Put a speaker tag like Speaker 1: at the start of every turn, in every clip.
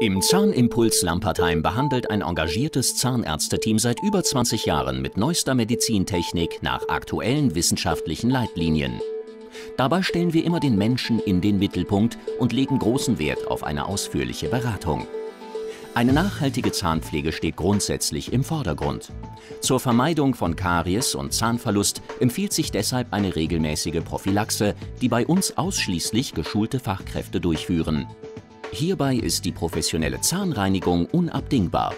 Speaker 1: Im Zahnimpuls Lampertheim behandelt ein engagiertes Zahnärzteteam seit über 20 Jahren mit neuester Medizintechnik nach aktuellen wissenschaftlichen Leitlinien. Dabei stellen wir immer den Menschen in den Mittelpunkt und legen großen Wert auf eine ausführliche Beratung. Eine nachhaltige Zahnpflege steht grundsätzlich im Vordergrund. Zur Vermeidung von Karies und Zahnverlust empfiehlt sich deshalb eine regelmäßige Prophylaxe, die bei uns ausschließlich geschulte Fachkräfte durchführen. Hierbei ist die professionelle Zahnreinigung unabdingbar.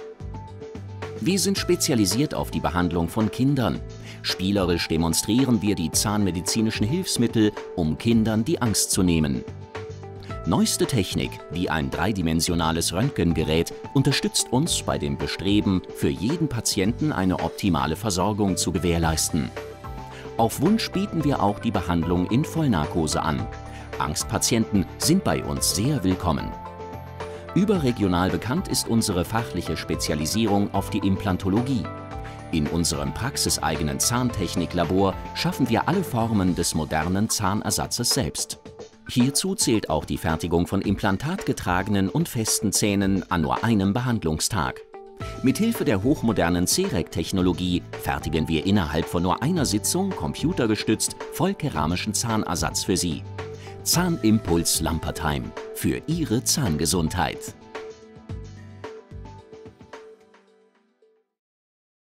Speaker 1: Wir sind spezialisiert auf die Behandlung von Kindern. Spielerisch demonstrieren wir die zahnmedizinischen Hilfsmittel, um Kindern die Angst zu nehmen. Neueste Technik, wie ein dreidimensionales Röntgengerät, unterstützt uns bei dem Bestreben, für jeden Patienten eine optimale Versorgung zu gewährleisten. Auf Wunsch bieten wir auch die Behandlung in Vollnarkose an. Angstpatienten sind bei uns sehr willkommen. Überregional bekannt ist unsere fachliche Spezialisierung auf die Implantologie. In unserem praxiseigenen Zahntechniklabor schaffen wir alle Formen des modernen Zahnersatzes selbst. Hierzu zählt auch die Fertigung von implantatgetragenen und festen Zähnen an nur einem Behandlungstag. Mithilfe der hochmodernen CEREC-Technologie fertigen wir innerhalb von nur einer Sitzung computergestützt vollkeramischen Zahnersatz für Sie. Zahnimpuls Lampertheim für Ihre Zahngesundheit.